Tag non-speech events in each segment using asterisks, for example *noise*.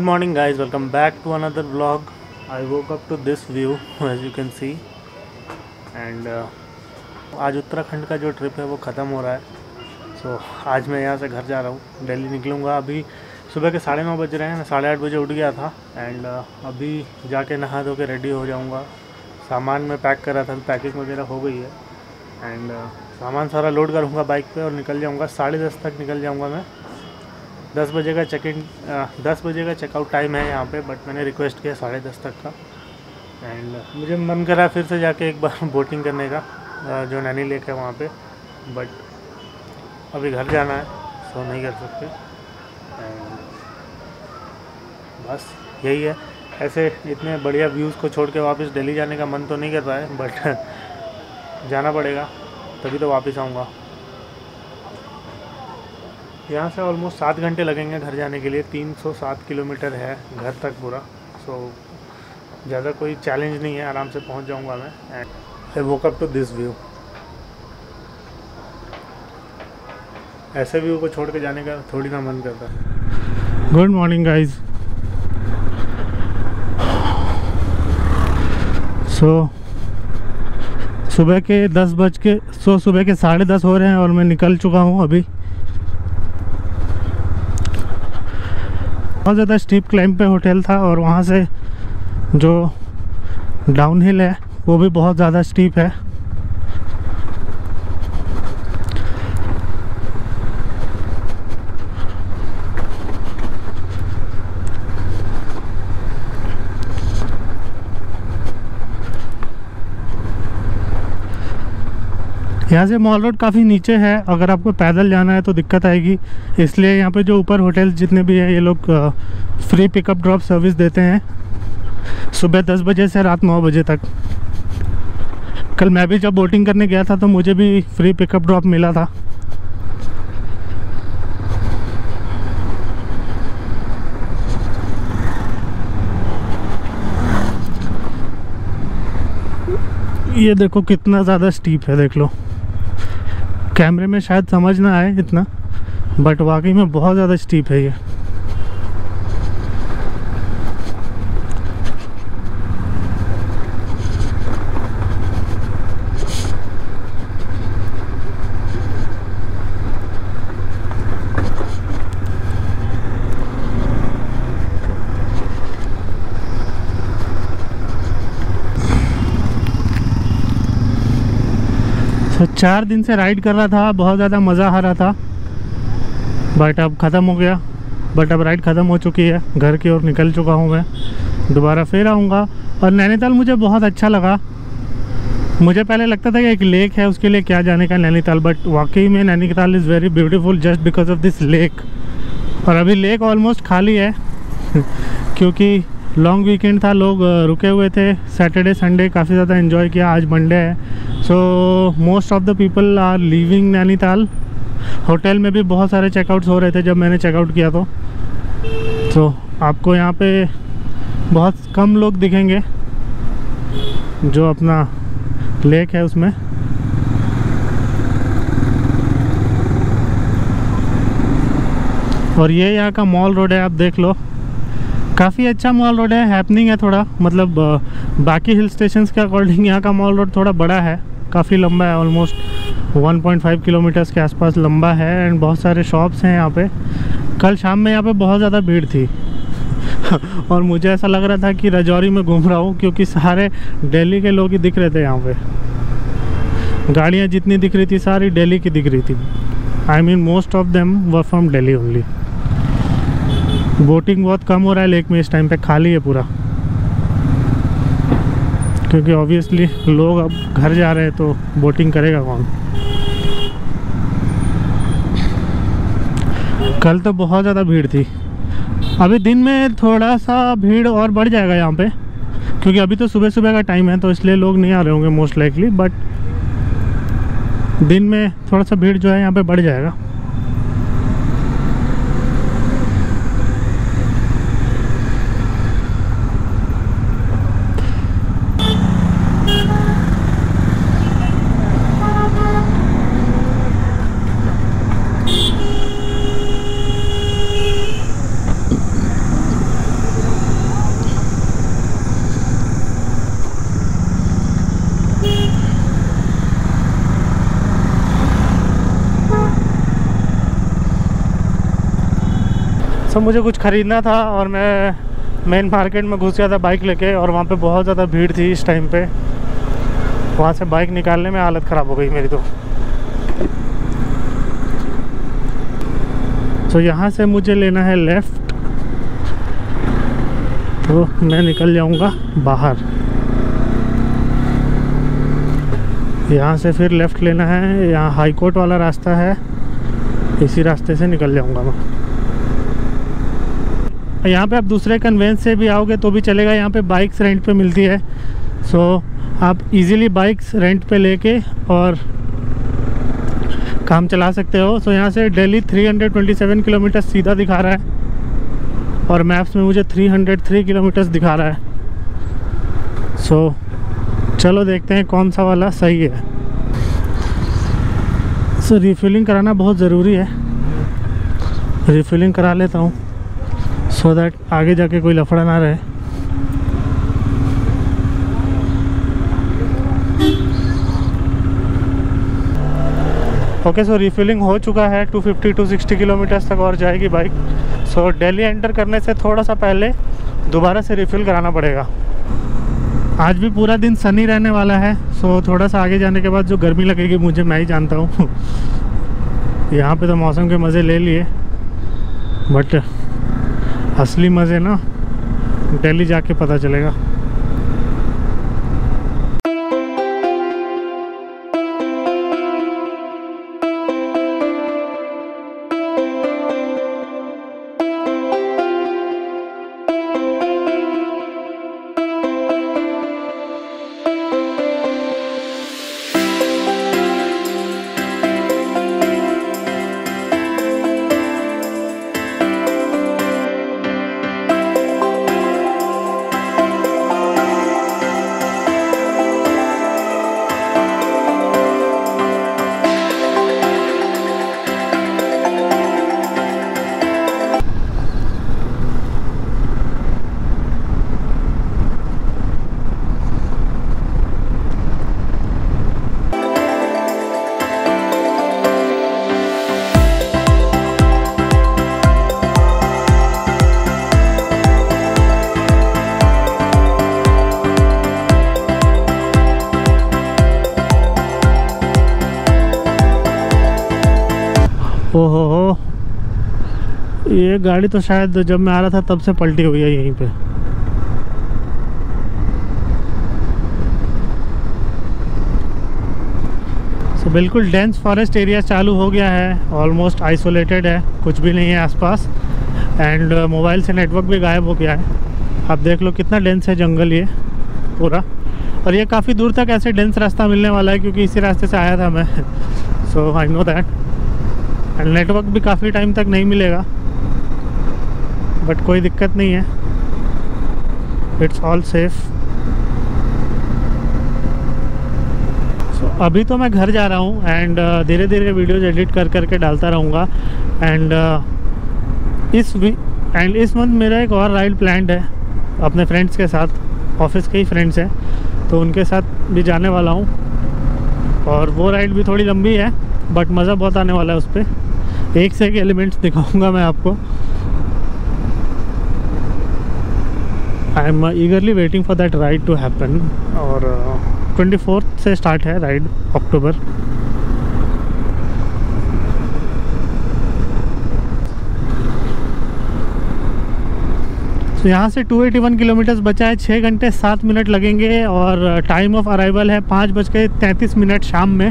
morning guys. Welcome back to another vlog. I woke up to this view *laughs* as you can see. And uh, आज उत्तराखंड का जो trip है वो ख़त्म हो रहा है। सो so, आज मैं यहाँ से घर जा रहा हूँ। दिल्ली निकलूँगा। अभी सुबह के साढ़े नौ बज रहे हैं। मैं साढ़े आठ बजे उठ गया था। एंड uh, अभी जाके नहा धो के रेडी हो जाऊँगा। सामान मैं पैक कर रहा था। पैकिंग वगैरह हो गई है। एंड uh, सामान सारा लोड करूँगा बाइक पे और निकल जाऊँगा। साढ़े दस तक निकल जाऊँगा मैं। दस बजे का चेक इन दस बजे का चेकआउट टाइम है यहाँ पे बट मैंने रिक्वेस्ट किया साढ़े दस तक का। एंड मुझे मन करा फिर से जाके एक बार *laughs* बोटिंग करने का जो नैनी लेक है वहाँ पे। बट अभी घर जाना है सो नहीं कर सकते। एंड बस यही है। ऐसे इतने बढ़िया व्यूज़ को छोड़ के वापस दिल्ली जाने का मन तो नहीं कर रहा है बट जाना पड़ेगा, तभी तो वापस आऊँगा। यहाँ से ऑलमोस्ट सात घंटे लगेंगे घर जाने के लिए। तीन सौ सात किलोमीटर है घर तक पूरा। सो so, ज़्यादा कोई चैलेंज नहीं है आराम से पहुँच जाऊँगा मैं। And I woke up to this view ऐसे व्यू को छोड़ के जाने का थोड़ी ना मन करता। गुड मॉर्निंग गाइज़ सो सुबह के दस बज के सो सुबह के साढ़े दस हो रहे हैं और मैं निकल चुका हूँ अभी। बहुत ज़्यादा स्टीप क्लाइंब पे होटल था और वहाँ से जो डाउन हिल है, वो भी बहुत ज़्यादा स्टीप है। यहाँ से मॉल रोड काफ़ी नीचे है। अगर आपको पैदल जाना है तो दिक्कत आएगी। इसलिए यहाँ पे जो ऊपर होटल जितने भी हैं, ये लोग फ्री पिकअप ड्रॉप सर्विस देते हैं। सुबह दस बजे से रात नौ बजे तक। कल मैं भी जब बोटिंग करने गया था तो मुझे भी फ्री पिकअप ड्रॉप मिला था। ये देखो कितना ज़्यादा स्टीप है, देख लो। कैमरे में शायद समझ ना आए इतना बट वाकई में बहुत ज़्यादा स्टीप है ये तो चार दिन से राइड कर रहा था, बहुत ज़्यादा मज़ा आ रहा था। बट अब ख़त्म हो गया। बट अब राइड ख़त्म हो चुकी है। घर की ओर निकल चुका हूँ मैं। दोबारा फिर आऊँगा। और नैनीताल मुझे बहुत अच्छा लगा। मुझे पहले लगता था कि एक लेक है, उसके लिए क्या जाने का नैनीताल। बट वाकई में Nainital is very beautiful just because of this lake और अभी लेक ऑलमोस्ट खाली है। *laughs* क्योंकि लॉन्ग वीकेंड था, लोग रुके हुए थे। सैटरडे संडे काफ़ी ज़्यादा इन्जॉय किया। आज मंडे है। So most of the people are leaving Nainital hotel में भी बहुत सारे चेकआउट्स हो रहे थे जब मैंने चेकआउट किया तो। तो आपको यहाँ पे बहुत कम लोग दिखेंगे जो अपना लेक है उसमें। और ये यहाँ का मॉल रोड है, आप देख लो। काफ़ी अच्छा मॉल रोड है हैपनिंग है थोड़ा। मतलब बाकी हिल स्टेशन के अकॉर्डिंग यहाँ का मॉल रोड थोड़ा बड़ा है, काफ़ी लंबा है ऑलमोस्ट 1.5 किलोमीटर्स के आसपास लंबा है एंड बहुत सारे शॉप्स हैं यहाँ पे। कल शाम में यहाँ पे बहुत ज़्यादा भीड़ थी। *laughs* और मुझे ऐसा लग रहा था कि रजौरी में घूम रहा हूँ, क्योंकि सारे दिल्ली के लोग ही दिख रहे थे यहाँ पे। गाड़ियाँ जितनी दिख रही थी, सारी दिल्ली की दिख रही थी। I mean most of them were from Delhi only boating बहुत कम हो रहा है, लेक में इस टाइम पे खाली है पूरा। क्योंकि ऑब्वियसली लोग अब घर जा रहे हैं तो बोटिंग करेगा कौन? कल तो बहुत ज़्यादा भीड़ थी। अभी दिन में थोड़ा सा भीड़ और बढ़ जाएगा यहाँ पे, क्योंकि अभी तो सुबह सुबह का टाइम है तो इसलिए लोग नहीं आ रहे होंगे मोस्ट लाइकली बट दिन में थोड़ा सा भीड़ जो है यहाँ पे बढ़ जाएगा। सो मुझे कुछ ख़रीदना था और मैं मेन मार्केट में घुस गया था बाइक लेके और वहाँ पे बहुत ज़्यादा भीड़ थी इस टाइम पे। वहाँ से बाइक निकालने में हालत ख़राब हो गई मेरी तो। तो यहाँ से मुझे लेना है लेफ़्ट तो मैं निकल जाऊँगा बाहर। यहाँ से फिर लेफ़्ट लेना है। यहाँ हाई कोर्ट वाला रास्ता है। इसी रास्ते से निकल जाऊँगा मैं। यहाँ पे आप दूसरे कन्वेंस से भी आओगे तो भी चलेगा। यहाँ पे बाइक्स रेंट पे मिलती है। सो so, आप इजीली बाइक्स रेंट पे लेके और काम चला सकते हो। सो so, यहाँ से दिल्ली 327 किलोमीटर सीधा दिखा रहा है और मैप्स में मुझे 303 किलोमीटर्स दिखा रहा है। सो so, चलो देखते हैं कौन सा वाला सही है। सो so, रिफिलिंग कराना बहुत ज़रूरी है। रिफिलिंग करा लेता हूँ। सो so दैट आगे जाके कोई लफड़ा ना रहे। ओके सो रिफिलिंग हो चुका है। 250 टू 60 किलोमीटर्स तक और जाएगी bike so so, Delhi enter करने से थोड़ा सा पहले दोबारा से रिफ़िल कराना पड़ेगा। आज भी पूरा दिन सनी रहने वाला है। सो so, थोड़ा सा आगे जाने के बाद जो गर्मी लगेगी मुझे मैं ही जानता हूँ। *laughs* यहाँ पे तो मौसम के मज़े ले लिए। बट असली मज़े ना दिल्ली जाके पता चलेगा। गाड़ी तो शायद जब मैं आ रहा था तब से पलटी हुई है यहीं पे। सो so, बिल्कुल डेंस फॉरेस्ट एरिया चालू हो गया है ऑलमोस्ट आइसोलेटेड है कुछ भी नहीं है आसपास। एंड मोबाइल से नेटवर्क भी गायब हो गया है। आप देख लो कितना डेंस है जंगल ये पूरा। और ये काफ़ी दूर तक ऐसे डेंस रास्ता मिलने वाला है क्योंकि इसी रास्ते से आया था मैं। So I know that and network भी काफ़ी टाइम तक नहीं मिलेगा। बट कोई दिक्कत नहीं है। इट्स ऑल सेफ़ सो अभी तो मैं घर जा रहा हूँ एंड धीरे धीरे वीडियोज़ एडिट कर करके डालता रहूँगा। एंड uh, इस एंड इस मंथ मेरा एक और राइड प्लान है अपने फ्रेंड्स के साथ। ऑफ़िस के ही फ्रेंड्स हैं तो उनके साथ भी जाने वाला हूँ। और वो राइड भी थोड़ी लंबी है बट मज़ा बहुत आने वाला है उस पर एक से एक एलिमेंट्स दिखाऊँगा मैं आपको। I am eagerly waiting for that ride to happen और ट्वेंटी uh, फोर्थ से स्टार्ट है राइड अक्टूबर तो यहाँ से 281 किलोमीटर्स बचा है छः घंटे सात मिनट लगेंगे और टाइम ऑफ़ अराइवल है पाँच बज के तैंतीस मिनट शाम में।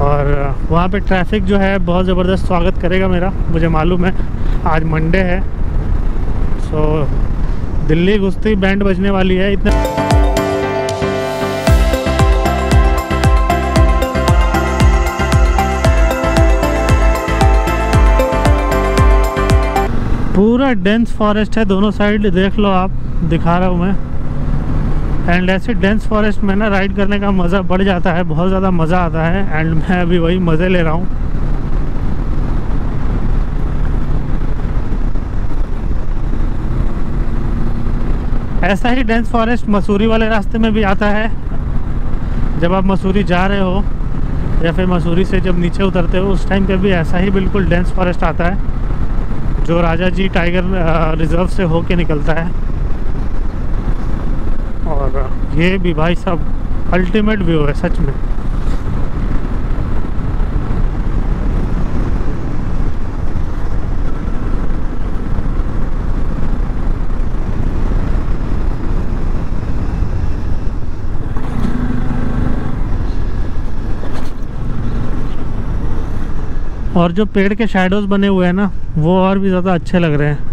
और वहाँ पे ट्रैफ़िक जो है बहुत ज़बरदस्त स्वागत करेगा मेरा मुझे मालूम है। आज मंडे है। सो दिल्ली घुसती बैंड बजने वाली है, इतना पूरा डेंस फॉरेस्ट है, दोनों साइड देख लो आप, दिखा रहा हूँ मैं। एंड ऐसे डेंस फॉरेस्ट में ना राइड करने का मज़ा बढ़ जाता है, बहुत ज़्यादा मज़ा आता है। एंड मैं अभी वही मज़े ले रहा हूँ। ऐसा ही डेंस फॉरेस्ट मसूरी वाले रास्ते में भी आता है। जब आप मसूरी जा रहे हो, या फिर मसूरी से जब नीचे उतरते हो, उस टाइम पे भी ऐसा ही बिल्कुल डेंस फॉरेस्ट आता है, जो राजा जी टाइगर रिज़र्व से होके निकलता है। और ये भी भाई साहब अल्टीमेट व्यू है, सच में। और जो पेड़ के शेडोज बने हुए हैं ना, वो और भी ज़्यादा अच्छे लग रहे हैं।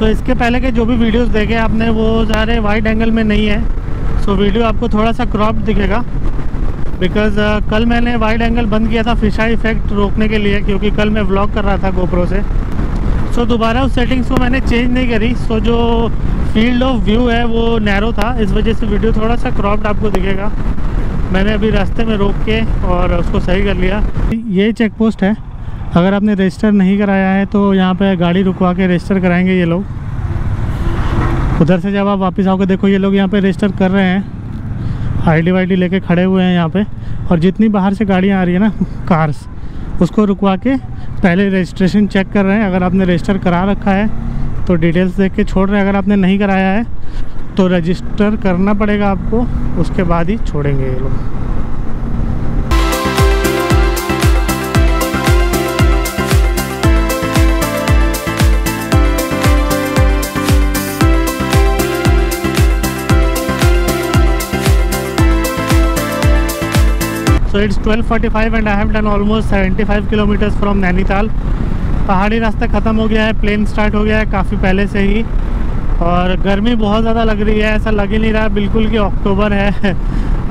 सो so, इसके पहले के जो भी वीडियोस देखे आपने वो सारे वाइड एंगल में नहीं है। सो so, वीडियो आपको थोड़ा सा क्रॉप दिखेगा। बिकॉज़ uh, कल मैंने वाइड एंगल बंद किया था फिशाई इफ़ेक्ट रोकने के लिए क्योंकि कल मैं व्लॉग कर रहा था गोप्रो से। सो so, दोबारा उस सेटिंग्स को मैंने चेंज नहीं करी। सो so, जो फ़ील्ड ऑफ़ व्यू है वो नैरो था। इस वजह से वीडियो थोड़ा सा क्रॉप्ड आपको दिखेगा। मैंने अभी रास्ते में रोक के और उसको सही कर लिया। ये चेक पोस्ट है। अगर आपने रजिस्टर नहीं कराया है तो यहाँ पे गाड़ी रुकवा के रजिस्टर कराएँगे ये लोग। उधर से जब आप वापस आओगे, देखो ये लोग यहाँ पे रजिस्टर कर रहे हैं। आईडी वाईडी लेके खड़े हुए हैं यहाँ पे। और जितनी बाहर से गाड़ियाँ आ रही है ना कार्स उसको रुकवा के पहले रजिस्ट्रेशन चेक कर रहे हैं। अगर आपने रजिस्टर करा रखा है तो डिटेल्स देख के छोड़ रहे हैं। अगर आपने नहीं कराया है तो रजिस्टर करना पड़ेगा आपको, उसके बाद ही छोड़ेंगे ये लोग। So, it's 12:45 and I have done almost 75 kilometres from Nainital पहाड़ी रास्ता ख़त्म हो गया है प्लेन स्टार्ट हो गया है, काफ़ी पहले से ही। और गर्मी बहुत ज़्यादा लग रही है, ऐसा लग ही नहीं रहा बिल्कुल कि अक्टूबर है।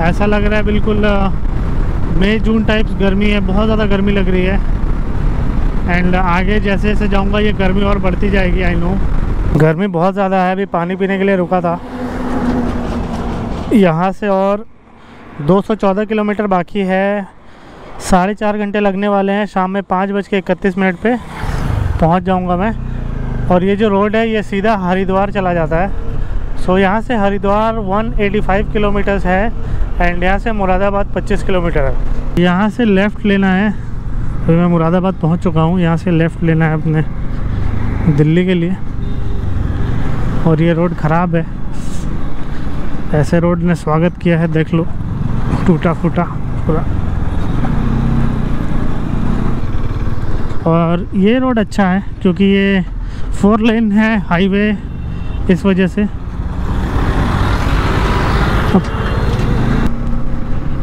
*laughs* ऐसा लग रहा है बिल्कुल मई, जून टाइप्स गर्मी है, बहुत ज़्यादा गर्मी लग रही है। एंड आगे जैसे जैसे जाऊँगा, ये गर्मी और बढ़ती जाएगी आई नो गर्मी बहुत ज़्यादा है, अभी पानी पीने के लिए रुका था। यहाँ से और 214 किलोमीटर बाकी है। साढ़े चार घंटे लगने वाले हैं। शाम में पाँच बज के इकतीस मिनट पर पहुँच जाऊँगा मैं। और ये जो रोड है, ये सीधा हरिद्वार चला जाता है। सो यहाँ से हरिद्वार 185 किलोमीटर्स है एंड यहाँ से मुरादाबाद 25 किलोमीटर है। यहाँ से लेफ़्ट लेना है। तो मैं मुरादाबाद पहुँच चुका हूँ। यहाँ से लेफ़्ट लेना है अपने दिल्ली के लिए। और ये रोड ख़राब है। ऐसे रोड ने स्वागत किया है, देख लो। टूटा, फूटा, पूरा। और ये रोड अच्छा है, क्योंकि ये फोर लेन है, हाईवे, इस वजह से।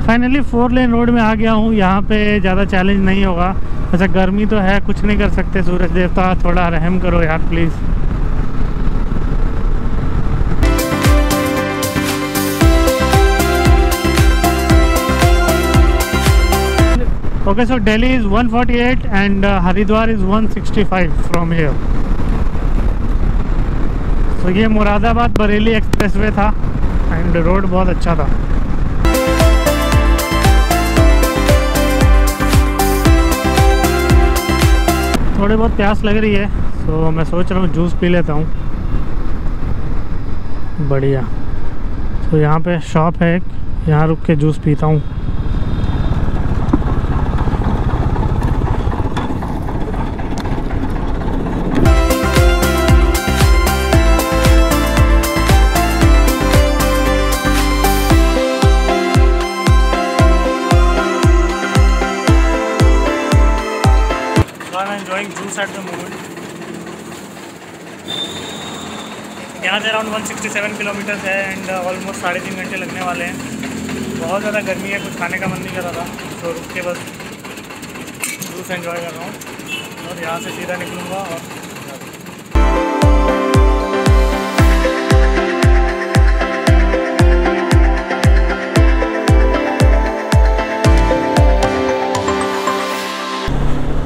फाइनली फोर लेन रोड में आ गया हूँ, यहाँ पे ज़्यादा चैलेंज नहीं होगा। अच्छा गर्मी तो है, कुछ नहीं कर सकते, सूरज देवता, थोड़ा रहम करो यार please okay so delhi is 148 and uh, haridwar is 165 from here. So ये मुरादाबाद बरेली एक्सप्रेसवे था एंड रोड बहुत अच्छा था। थोड़ी बहुत प्यास लग रही है तो मैं सोच रहा हूँ जूस पी लेता हूँ। बढ़िया। तो so यहाँ पे शॉप है एक यहाँ रुक के जूस पीता हूँ। At the moment. यहाँ से अराउंड 167 किलोमीटर है एंड ऑलमोस्ट साढ़े तीन घंटे लगने वाले हैं बहुत ज़्यादा गर्मी है, कुछ खाने का मन नहीं कर रहा था तो रुक के बस जूस एंजॉय कर रहा हूँ और यहाँ से सीधा निकलूँगा और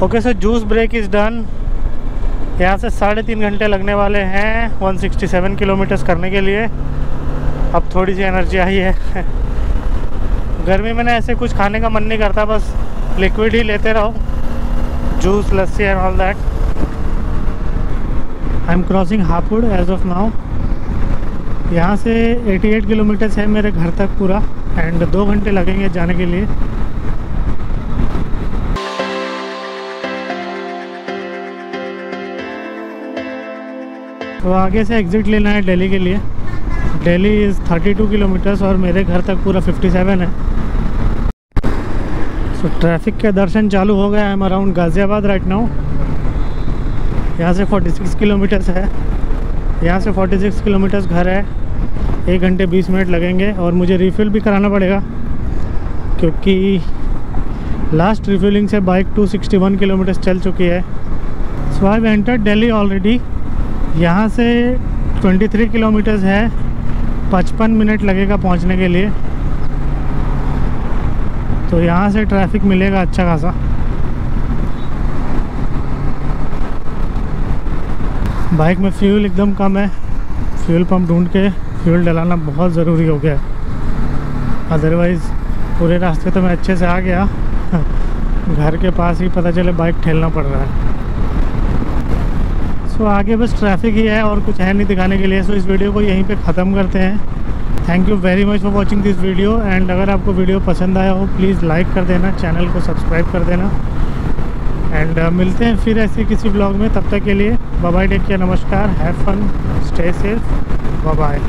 okay sir juice break is done यहाँ से साढ़े तीन घंटे लगने वाले हैं 167 किलोमीटर्स करने के लिए। अब थोड़ी सी एनर्जी आई है। गर्मी में ना ऐसे कुछ खाने का मन नहीं करता, बस लिक्विड ही लेते रहो। Juice lassi and all that I am crossing Hapur as of now यहाँ से 88 किलोमीटर्स है मेरे घर तक पूरा। एंड दो घंटे लगेंगे जाने के लिए। तो आगे से एग्ज़िट लेना है दिल्ली के लिए। दिल्ली इज़ 32 किलोमीटर्स और मेरे घर तक पूरा 57 है। सो so, ट्रैफ़िक के दर्शन चालू हो गए I am around Ghaziabad right now यहाँ से 46 किलोमीटर्स है। यहाँ से 46 किलोमीटर्स घर है। एक घंटे 20 मिनट लगेंगे और मुझे रिफ़िल भी कराना पड़ेगा। क्योंकि लास्ट रिफिलिंग से बाइक 261 किलोमीटर्स चल चुकी है। So I enter Delhi already यहाँ से 23 किलोमीटर्स है। 55 मिनट लगेगा पहुँचने के लिए। तो यहाँ से ट्रैफ़िक मिलेगा अच्छा खासा। बाइक में फ्यूल एकदम कम है। फ्यूल पंप ढूंढ के फ्यूल डलाना बहुत ज़रूरी हो गया है। अदरवाइज़ पूरे रास्ते तो मैं अच्छे से आ गया। *laughs* घर के पास ही पता चले बाइक ठेलना पड़ रहा है। सो आगे बस ट्रैफ़िक ही है और कुछ है नहीं दिखाने के लिए सो इस वीडियो को यहीं पे ख़त्म करते हैं। Thank you very much for watching this video and अगर आपको वीडियो पसंद आया हो प्लीज़ लाइक कर देना चैनल को सब्सक्राइब कर देना। एंड uh, मिलते हैं फिर ऐसे किसी ब्लॉग में तब तक के लिए बाय टेक केयर नमस्कार have fun stay safe bye